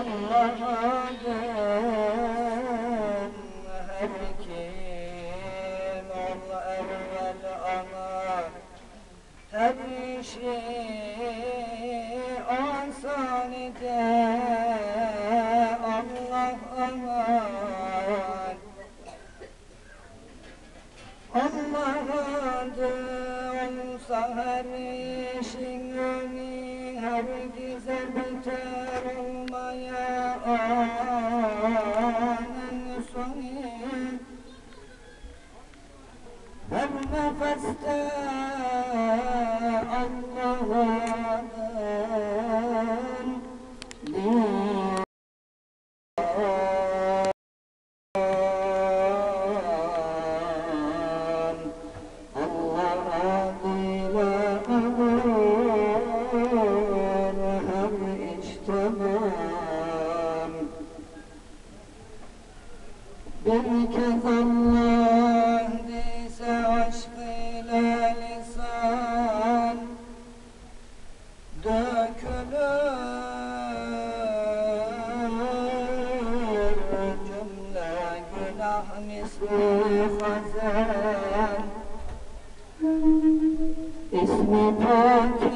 Allah'a şey asan ede Allah aman Allah'a olsa her işin önü herkese beter olmaya anen sonu. Her nefeste Bir kez Allah dese aşk ile lisan Dökülür cümle günah misli hazan Oh,